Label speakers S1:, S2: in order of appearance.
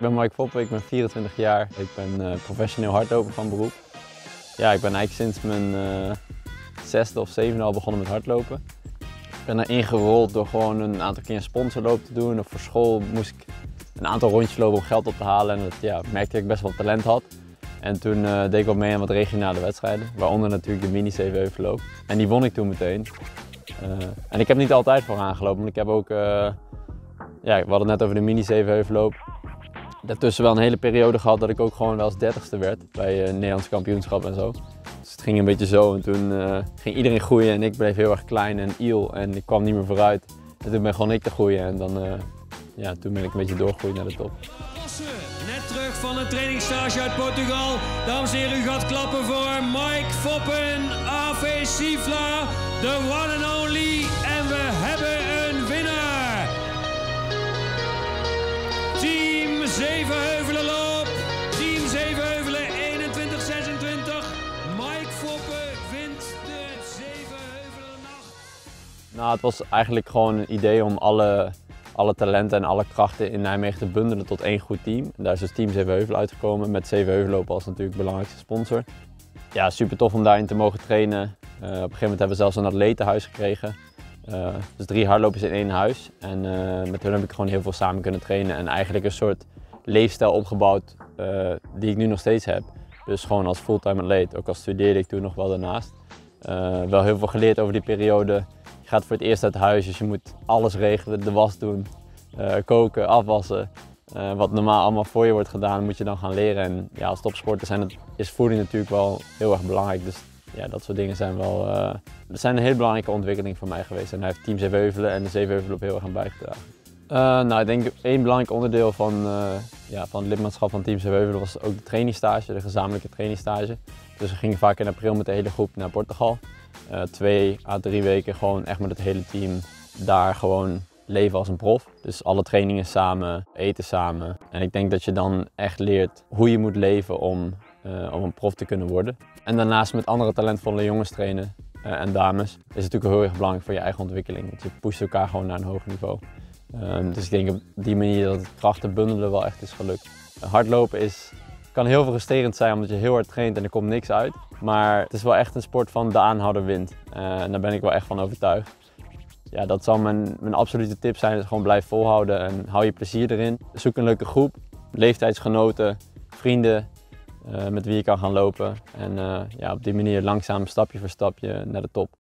S1: ben Mike Foppen, ik ben 24 jaar. Ik ben uh, professioneel hardloper van beroep. Ja, ik ben eigenlijk sinds mijn uh, zesde of zevende al begonnen met hardlopen. Ik ben erin gerold door gewoon een aantal keer een sponsorloop te doen. Of voor school moest ik een aantal rondjes lopen om geld op te halen. En dat, ja, merkte ik best wel talent had. En toen uh, deed ik ook mee aan wat regionale wedstrijden. Waaronder natuurlijk de mini Zevenheuvelloop. En die won ik toen meteen. en ik heb niet altijd voor aangelopen, maar ik heb ook ja, we hadden het net over de mini zevenheuvelloop. Daartussen wel een hele periode gehad dat ik ook gewoon wel als dertigste werd bij uh, Nederlands kampioenschap en zo. Dus het ging een beetje zo en toen uh, ging iedereen groeien en ik bleef heel erg klein en iel en ik kwam niet meer vooruit. En toen ben gewoon ik te groeien en dan, uh, ja, toen ben ik een beetje doorgegroeid naar de top.
S2: Net terug van een trainingsstage uit Portugal. Dames en heren, u gaat klappen voor Mike Foppen, AV Sifla, the one and only.
S1: Nou, het was eigenlijk gewoon een idee om alle, alle talenten en alle krachten in Nijmegen te bundelen tot één goed team. En daar is dus Team Zevenheuvel uitgekomen met Zevenheuvelenloop als natuurlijk belangrijkste sponsor. Ja, super tof om daarin te mogen trainen. Uh, op een gegeven moment hebben we zelfs een atletenhuis gekregen. Uh, dus drie hardlopers in één huis. En uh, met hun heb ik gewoon heel veel samen kunnen trainen. En eigenlijk een soort leefstijl opgebouwd die ik nu nog steeds heb. Dus gewoon als fulltime atleet. Ook al studeerde ik toen nog wel daarnaast. wel heel veel geleerd over die periode. Gaat voor het eerst uit huis, dus je moet alles regelen. De was doen, koken, afwassen. wat normaal allemaal voor je wordt gedaan, moet je dan gaan leren. En ja, als topsporter zijn is voeding natuurlijk wel heel erg belangrijk. Dus ja, dat soort dingen zijn wel uh, zijn een hele belangrijke ontwikkeling voor mij geweest. En hij heeft Team Zeeweuvelen en de Zeeweuvelen heel erg aan bijgedragen. Nou, ik denk één belangrijk onderdeel van, ja, van het lidmaatschap van Team Zeeweuvelen was ook de trainingstage, de gezamenlijke trainingstage. Dus we gingen vaak in april met de hele groep naar Portugal. Twee à drie weken gewoon echt met het hele team daar gewoon leven als een prof. Dus alle trainingen samen, eten samen. En ik denk dat je dan echt leert hoe je moet leven om uh, om een prof te kunnen worden. En daarnaast met andere talentvolle jongens trainen uh, en dames is natuurlijk heel erg belangrijk voor je eigen ontwikkeling. Want je pusht elkaar gewoon naar een hoger niveau. Um, dus ik denk op die manier dat het krachten bundelen wel echt is gelukt. Hardlopen is, kan heel frustrerend zijn omdat je heel hard traint en er komt niks uit. Maar het is wel echt een sport van de aanhouder wint. Uh, en daar ben ik wel echt van overtuigd. Ja, dat zal mijn, mijn absolute tip zijn, is gewoon blijf volhouden en hou je plezier erin. Zoek een leuke groep, leeftijdsgenoten, vrienden uh, met wie je kan gaan lopen. En uh, ja, op die manier langzaam stapje voor stapje naar de top.